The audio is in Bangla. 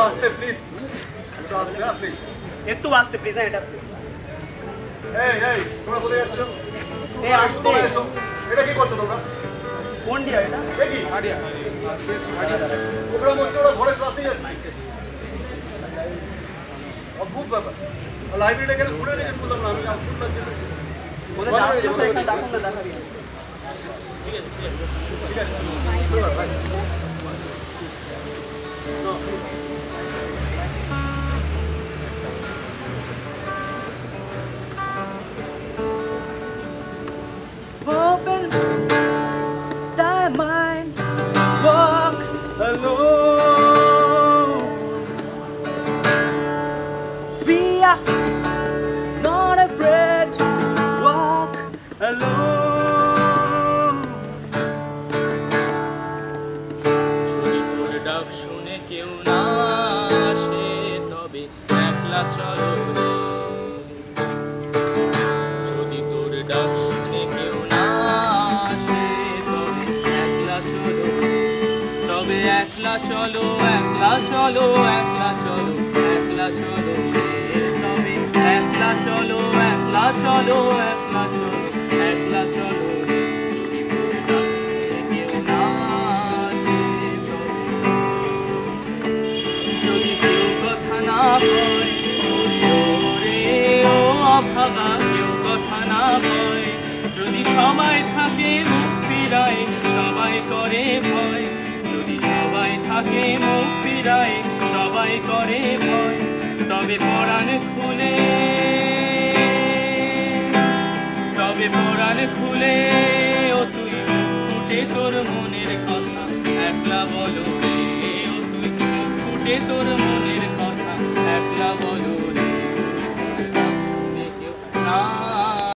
আসতে প্লিজ একটু আসতে হ্যাঁ একটু আসতে প্লিজ এটা প্লিজ এই এই তোমরা কোথায় যাচ্ছ এই আসতে। এটা কি করছ তোমরা কোন ডিয়ার এটা এ কি প্রোগ্রাম হচ্ছে ওরা ঘরে ব্যাপার লাইব্রেরিটা এখানে ঘুরে রেখে শুনলাম না আমি অদ্ভুত ডাকুন না Open thy mind, walk alone. Be not afraid, walk alone. ডাক শুনে কেউ না আসে, তবে একলা চলো যদি শুনে কেউ না আসে একলা চলো। তবে একলা চলো একলা চলো একলা চলো একলা চলো তবে একলা চলো একলা চলো একলা চলো একলা চলো। ও কেউ কথা না কয় যদি সবাই থাকে মুখ ফিরায়, সবাই করে ভয়। যদি সবাই থাকে মুখ ফিরায়, সবাই করে ভয়। তবে পরাণ খুলে, তবে পরাণ খুলে। ও তুই ফুটে তোর মনের কথা, একলা বলো তুই ফুটে তোর